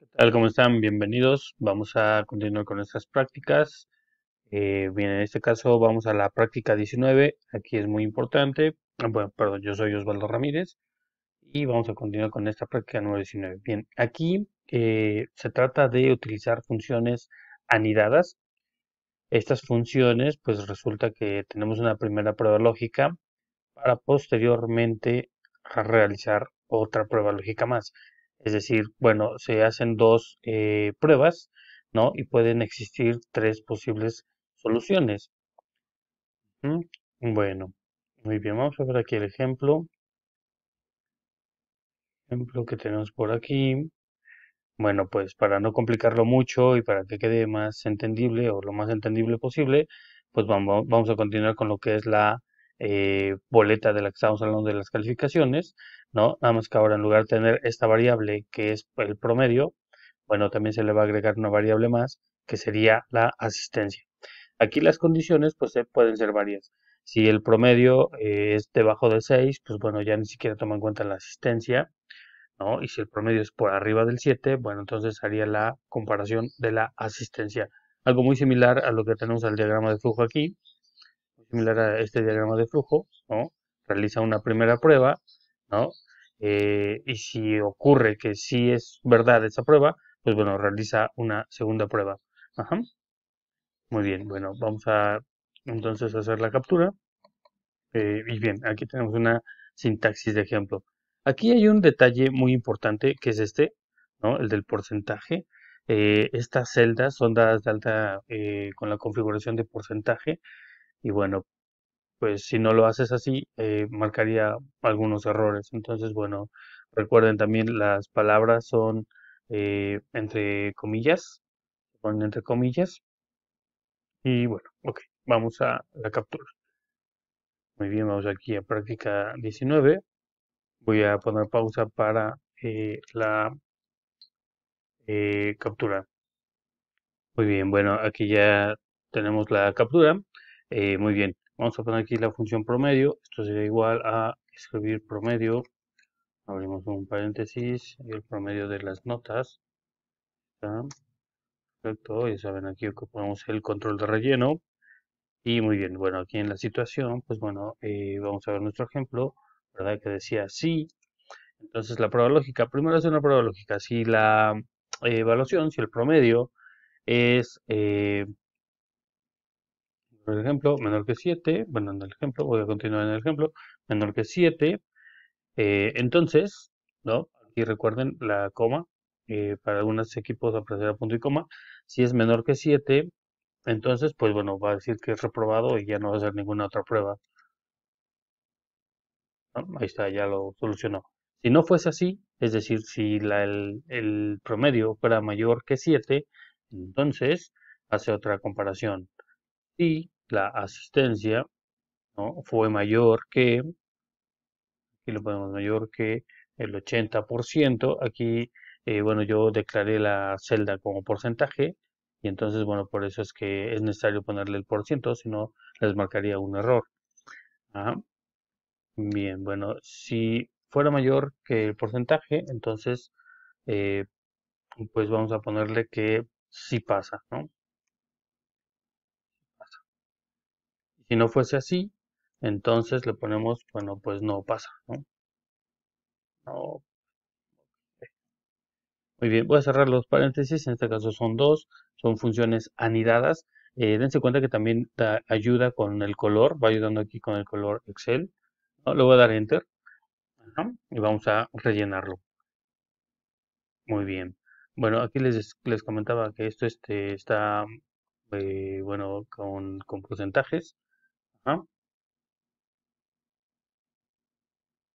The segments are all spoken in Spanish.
¿Qué tal? ¿Cómo están? Bienvenidos. Vamos a continuar con nuestras prácticas. Eh, bien, en este caso vamos a la práctica 19. Aquí es muy importante. Ah, Bueno, perdón, yo soy Osvaldo Ramírez y vamos a continuar con esta práctica número 19. Bien, aquí eh, se trata de utilizar funciones anidadas. Estas funciones, pues resulta que tenemos una primera prueba lógica para posteriormente realizar otra prueba lógica más. Es decir, bueno, se hacen dos eh, pruebas, ¿no? Y pueden existir tres posibles soluciones. Bueno, muy bien, vamos a ver aquí el ejemplo. Ejemplo que tenemos por aquí. Bueno, pues para no complicarlo mucho y para que quede más entendible o lo más entendible posible, pues vamos a continuar con lo que es la eh, boleta de la que estamos hablando de las calificaciones, ¿no? Nada más que ahora en lugar de tener esta variable que es el promedio, bueno, también se le va a agregar una variable más que sería la asistencia. Aquí las condiciones pues eh, pueden ser varias. Si el promedio eh, es debajo de 6, pues bueno, ya ni siquiera toma en cuenta la asistencia, ¿no? Y si el promedio es por arriba del 7, bueno, entonces haría la comparación de la asistencia. Algo muy similar a lo que tenemos al diagrama de flujo aquí, similar a este diagrama de flujo, ¿no? Realiza una primera prueba, ¿no? Eh, y si ocurre que sí es verdad esa prueba, pues bueno, realiza una segunda prueba. Ajá. Muy bien, bueno, vamos a entonces hacer la captura. Eh, y bien, aquí tenemos una sintaxis de ejemplo. Aquí hay un detalle muy importante que es este, ¿no? El del porcentaje. Eh, estas celdas son dadas de alta con la configuración de porcentaje y bueno, pues si no lo haces así, eh, marcaría algunos errores. Entonces, bueno, recuerden también las palabras son eh, entre comillas, ponen entre comillas y bueno, ok, vamos a la captura. Muy bien, vamos aquí a práctica 19. Voy a poner pausa para eh, la captura. Muy bien, bueno, aquí ya tenemos la captura. Eh, muy bien, vamos a poner aquí la función promedio. Esto sería igual a escribir promedio. Abrimos un paréntesis y el promedio de las notas. ¿Está? Perfecto, ya saben aquí ocupamos el control de relleno. Y muy bien, bueno, aquí en la situación, pues bueno, eh, vamos a ver nuestro ejemplo, ¿verdad? Que decía sí. Entonces la prueba lógica, primero es una prueba lógica. Si la eh, evaluación, si el promedio es, por ejemplo, menor que 7, bueno, en el ejemplo, voy a continuar en el ejemplo, menor que 7, eh, entonces, ¿no? Aquí recuerden la coma, eh, para algunos equipos apreciar a punto y coma, si es menor que 7, entonces, pues bueno, va a decir que es reprobado y ya no va a hacer ninguna otra prueba. Ahí está, ya lo solucionó. Si no fuese así, es decir, si la- el, el promedio fuera mayor que 7, entonces hace otra comparación. Si la asistencia ¿no? fue mayor que, lo ponemos mayor que el 80%, aquí, eh, bueno, yo declaré la celda como porcentaje y entonces, bueno, por eso es que es necesario ponerle el por ciento, si no les marcaría un error. Bien, bueno, si fuera mayor que el porcentaje, entonces, eh, pues vamos a ponerle que sí pasa, ¿no? Pasa. Y si no fuese así, entonces le ponemos, bueno, pues no pasa, ¿no? Muy bien, voy a cerrar los paréntesis, en este caso son dos, son funciones anidadas. Eh, dense cuenta que también da ayuda con el color, va ayudando aquí con el color Excel. ¿no? Le voy a dar Enter y vamos a rellenarlo. Muy bien. Bueno, aquí les, les comentaba que esto este, está, eh, bueno, con, con porcentajes.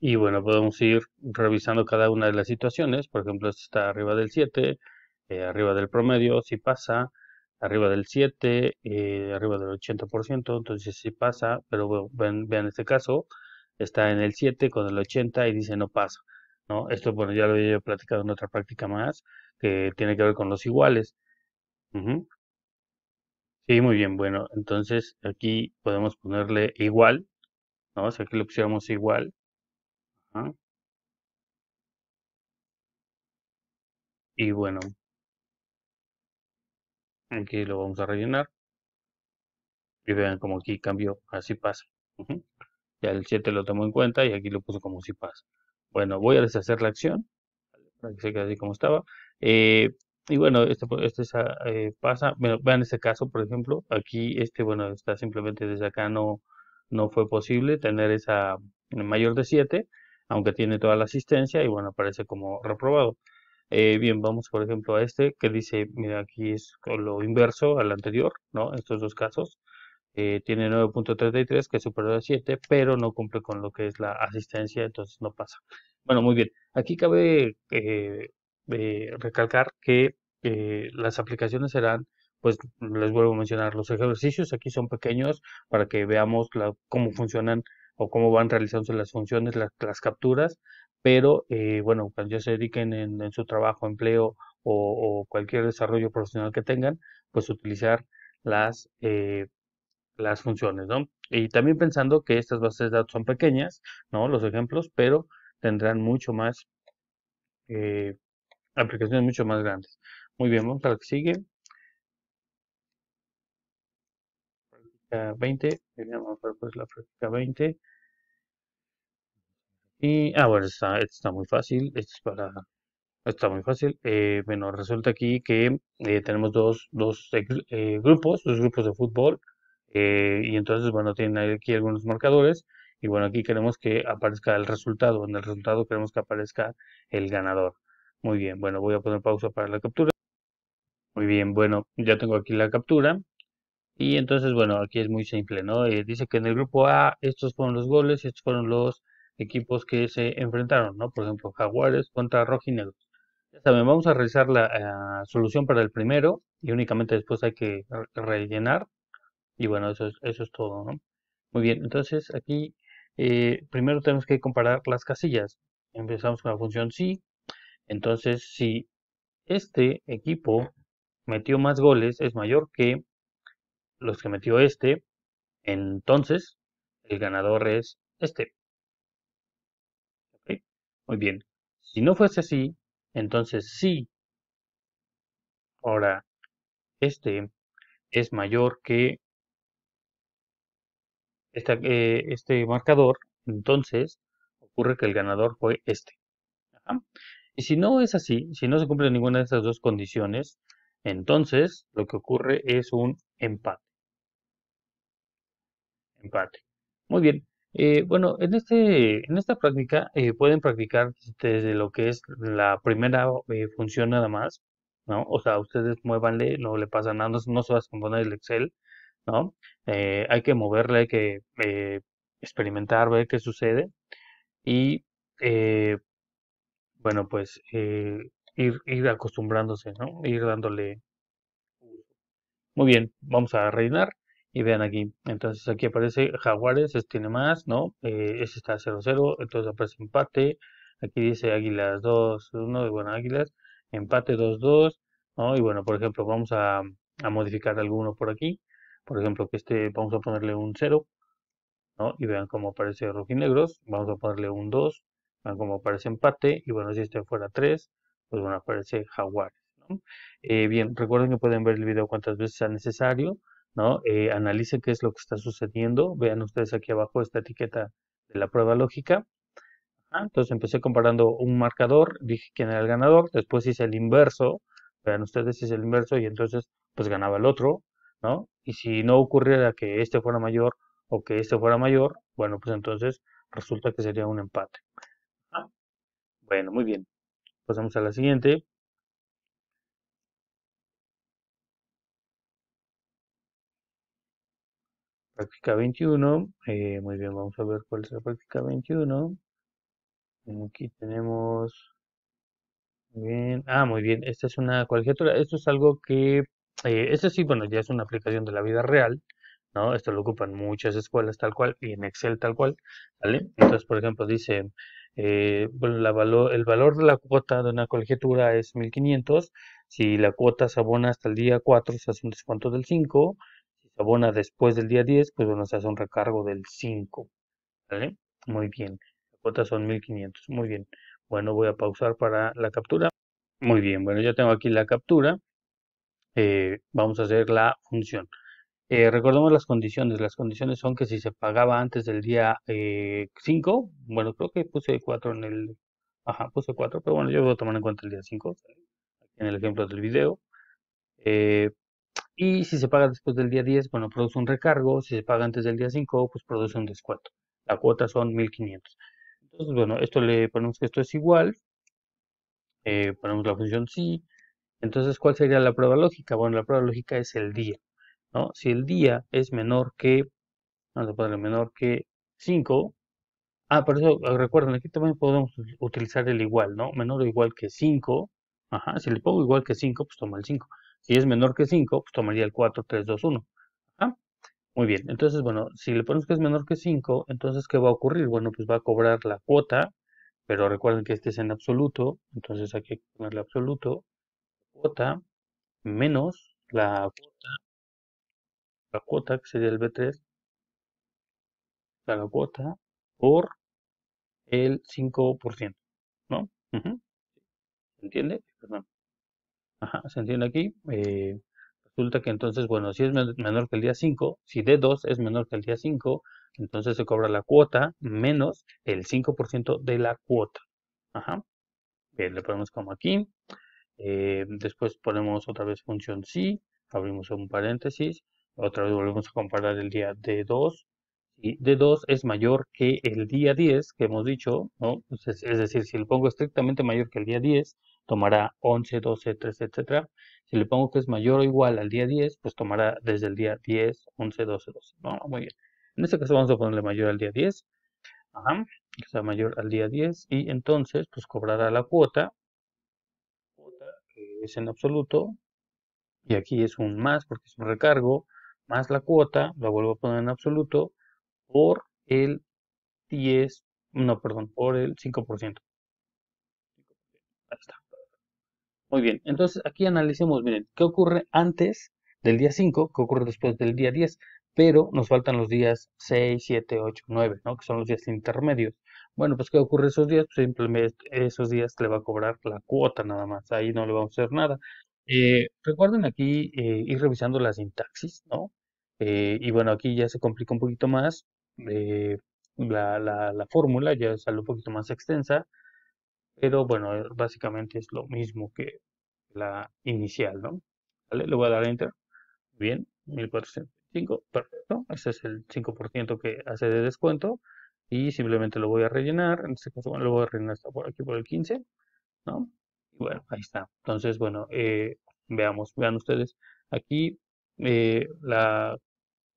Y bueno, podemos ir revisando cada una de las situaciones. Por ejemplo, esta está arriba del 7, eh, arriba del promedio, si pasa, arriba del 7, eh, arriba del 80%, entonces sí pasa, pero vean este caso, está en el 7 con el 80 y dice no pasa, ¿no? Esto, bueno, ya lo había platicado en otra práctica más, que tiene que ver con los iguales. Sí, muy bien, bueno, entonces aquí podemos ponerle igual, ¿no? Aquí le pusiéramos igual, Y bueno, aquí lo vamos a rellenar. Y vean como aquí cambió, así pasa. Ya el 7 lo tomo en cuenta y aquí lo puse como si pasa. Bueno, voy a deshacer la acción para que se quede así como estaba. Eh, y bueno, este, este eh, pasa, vean este caso, por ejemplo, aquí este, bueno, está simplemente desde acá no, no fue posible tener esa mayor de 7, aunque tiene toda la asistencia y bueno, aparece como reprobado. Eh, bien, vamos por ejemplo a este que dice, mira, aquí es lo inverso al anterior, ¿no? Estos dos casos. Eh, tiene 9.33 que es superior a 7, pero no cumple con lo que es la asistencia, entonces no pasa. Bueno, muy bien. Aquí cabe eh, recalcar que las aplicaciones serán, pues les vuelvo a mencionar, los ejercicios aquí son pequeños para que veamos cómo funcionan o cómo van realizándose las funciones, las capturas, pero eh, bueno, cuando ya se dediquen en, su trabajo, empleo o, cualquier desarrollo profesional que tengan, pues utilizar las, eh, las funciones, ¿no? Y también pensando que estas bases de datos son pequeñas, ¿no? Los ejemplos, pero tendrán mucho más, eh, aplicaciones mucho más grandes. Muy bien, vamos a la que sigue. Práctica 20, vamos a ver pues la práctica 20. Y, ah, bueno, está, está muy fácil. Esto es para, está muy fácil. Eh, bueno, resulta aquí que eh, tenemos dos, dos eh, grupos, dos grupos de fútbol. y entonces, bueno, tienen aquí algunos marcadores. Y bueno, aquí queremos que aparezca el resultado. En el resultado queremos que aparezca el ganador. Muy bien, bueno, voy a poner pausa para la captura. Muy bien, bueno, ya tengo aquí la captura. Y entonces, bueno, aquí es muy simple, ¿no? dice que en el grupo A estos fueron los goles y estos fueron los equipos que se enfrentaron, ¿no? Por ejemplo, Jaguares contra Rojinegros. Ya saben, vamos a realizar la eh, solución para el primero y únicamente después hay que rellenar. Y bueno, eso es, eso es todo, ¿no? Muy bien, entonces aquí eh, primero tenemos que comparar las casillas. Empezamos con la función si. Entonces, si este equipo metió más goles, es mayor que los que metió este, entonces el ganador es este. Muy bien. Si no fuese así, entonces sí. Ahora, este es mayor que eh, este marcador, entonces ocurre que el ganador fue este. Y si no es así, si no se cumple ninguna de estas dos condiciones, entonces lo que ocurre es un empate. Empate. Muy bien. Eh, bueno, en, este, en esta práctica eh, pueden practicar desde lo que es la primera eh, función nada más, ¿no? O sea, ustedes muévanle, no le pasa nada, no, se va a descomponer el Excel, ¿no? hay que moverle, hay que experimentar, ver qué sucede y, bueno, pues ir, ir acostumbrándose, ¿no? Ir dándole... Muy bien, vamos a reinar. Y vean aquí, entonces aquí aparece Jaguares, este tiene más, ¿no? Eh, este está 0-0, entonces aparece empate. Aquí dice Águilas 2-1, y bueno, Águilas, empate 2-2, ¿no? Y bueno, por ejemplo, vamos a, modificar alguno por aquí. Por ejemplo, que este, vamos a ponerle un 0, ¿no? Y vean cómo aparece rojinegros. Vamos a ponerle un 2, vean cómo aparece empate. Y bueno, si este fuera 3, pues bueno, aparece Jaguares, ¿no? Eh, bien, recuerden que pueden ver el video cuantas veces sea necesario. ¿no? Eh, analicen qué es lo que está sucediendo. Vean ustedes aquí abajo esta etiqueta de la prueba lógica. entonces empecé comparando un marcador, dije quién era el ganador, después hice el inverso, vean ustedes hice el inverso y entonces pues ganaba el otro, ¿no? Y si no ocurriera que este fuera mayor o que este fuera mayor, bueno, pues entonces resulta que sería un empate. Bueno, muy bien. Pasamos a la siguiente. Práctica 21. Eh, muy bien, vamos a ver cuál es la práctica 21. Aquí tenemos... Muy bien. Ah, muy bien. Esta es una colegiatura. Esto es algo que... Eh, esto sí, bueno, ya es una aplicación de la vida real. ¿no? Esto lo ocupan muchas escuelas tal cual y en Excel tal cual. ¿vale? Entonces, por ejemplo, dice... Eh, el valor de la cuota de una colegiatura es 1500. Si la cuota se abona hasta el día 4, se hace un descuento del 5 abona después del día 10, pues bueno, se hace un recargo del 5. ¿Vale? Muy bien. La cuota son 1500. Muy bien. Bueno, voy a pausar para la captura. Muy bien, bueno, ya tengo aquí la captura. Eh, vamos a hacer la función. Eh, recordemos las condiciones. Las condiciones son que si se pagaba antes del día 5, eh, bueno, creo que puse 4 en el... Ajá, puse 4, pero bueno, yo voy a tomar en cuenta el día 5, en el ejemplo del video. y si se paga después del día 10, bueno, produce un recargo. Si se paga antes del día 5, pues produce un descuento. La cuota son 1500. Entonces, bueno, esto le ponemos que esto es igual. ponemos la función si. Entonces, ¿cuál sería la prueba lógica? Bueno, la prueba lógica es el día. ¿No? Si el día es menor que, vamos a ponerle menor que 5, ah, por eso ah, recuerden, aquí también podemos utilizar el igual, ¿no? Menor o igual que 5, ajá, si le pongo igual que 5, pues toma el 5. Si es menor que 5, pues tomaría el 4, 3, 2, 1. Ajá. Muy bien, entonces, bueno, si le ponemos que es menor que 5, entonces, ¿qué va a ocurrir? Bueno, pues va a cobrar la cuota, pero recuerden que este es en absoluto, entonces aquí hay que ponerle absoluto, cuota, menos la cuota la cuota, que sería el B3, la cuota por el 5%, ¿no? ¿Se entiende? Perdón. Ajá, ¿se entiende aquí? Eh, resulta que entonces, bueno, si es menor que el día 5, si D2 es menor que el día 5, entonces se cobra la cuota menos el 5% de la cuota. Ajá. Bien, le ponemos como aquí. Eh, después ponemos otra vez función si, abrimos un paréntesis, otra vez volvemos a comparar el día D2. Y D2 es mayor que el día 10 que hemos dicho, ¿no? Pues es, decir, si le pongo estrictamente mayor que el día 10, tomará 11, 12, 13, etc. Si le pongo que es mayor o igual al día 10, pues tomará desde el día 10, 11, 12, 12. ¿no? Muy bien. En este caso vamos a ponerle mayor al día 10. Ajá, que sea mayor al día 10 y entonces pues cobrará la cuota, cuota que es en absoluto y aquí es un más porque es un recargo más la cuota, la vuelvo a poner en absoluto, por el 10, no, perdón, por el 5%. Ahí está. Muy bien, entonces aquí analicemos, miren, ¿qué ocurre antes del día 5? ¿Qué ocurre después del día 10? Pero nos faltan los días 6, 7, 8, 9, ¿no? Que son los días intermedios. Bueno, pues ¿qué ocurre esos días? Pues simplemente esos días le va a cobrar la cuota nada más. Ahí no le vamos a hacer nada. Eh, recuerden aquí eh, ir revisando la sintaxis, ¿no? Eh, y bueno, aquí ya se complica un poquito más. la, la, fórmula ya sale un poquito más extensa, pero bueno, básicamente es lo mismo que la inicial, ¿no? ¿Vale? Le voy a dar Enter. Bien, 1405, perfecto. Ese es el 5% que hace de descuento. Y simplemente lo voy a rellenar. En este caso, bueno, lo voy a rellenar hasta por aquí por el 15, ¿no? Bueno, ahí está. Entonces, bueno, eh, veamos, vean ustedes. Aquí, eh, la,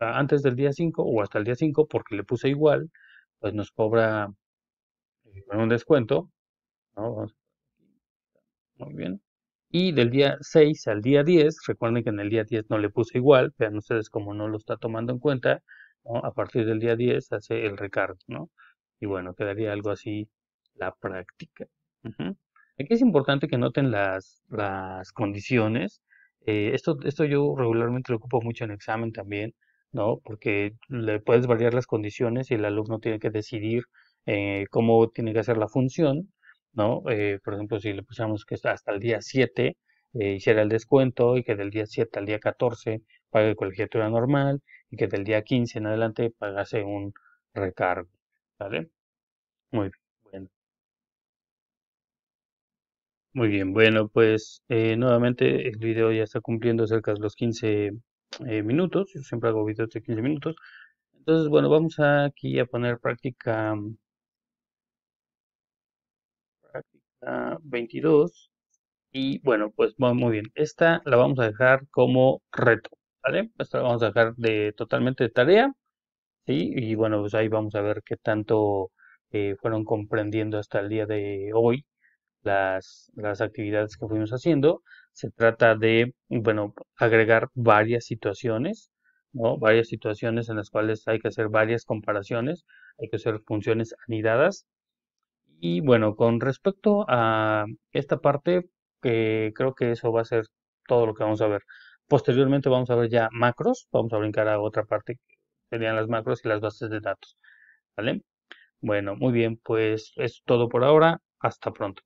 antes del día 5 o hasta el día 5, porque le puse igual, pues nos cobra eh, un descuento. ¿no? Muy bien. Y del día 6 al día 10, recuerden que en el día 10 no le puse igual, vean ustedes como no lo está tomando en cuenta, a partir del día 10 hace el recargo, ¿no? Y bueno, quedaría algo así la práctica. Aquí es importante que noten las, condiciones. Eh, esto, esto yo regularmente lo ocupo mucho en examen también, ¿no? Porque le puedes variar las condiciones y el alumno tiene que decidir eh, cómo tiene que hacer la función, ¿no? Eh, por ejemplo, si le pusiéramos que hasta el día 7 hiciera el descuento y que del día 7 al día 14 pague colegiatura normal y que del día 15 en adelante pagase un recargo, ¿vale? Muy bien. Muy bien, bueno, pues eh, nuevamente el video ya está cumpliendo cerca de los 15 eh, minutos. Yo siempre hago videos de 15 minutos. Entonces, bueno, vamos aquí a poner práctica, práctica 22. Y bueno, pues muy bien. Esta la vamos a dejar como reto, ¿vale? Esta la vamos a dejar de totalmente de tarea. Y bueno, pues ahí vamos a ver qué tanto eh, fueron comprendiendo hasta el día de hoy las, las actividades que fuimos haciendo. Se trata de, bueno, agregar varias situaciones, ¿no? Varias situaciones en las cuales hay que hacer varias comparaciones, hay que hacer funciones anidadas. Y bueno, con respecto a esta parte, eh, creo que eso va a ser todo lo que vamos a ver. Posteriormente vamos a ver ya macros, vamos a brincar a otra parte que serían las macros y las bases de datos. ¿Vale? Bueno, muy bien, pues es todo por ahora. Hasta pronto.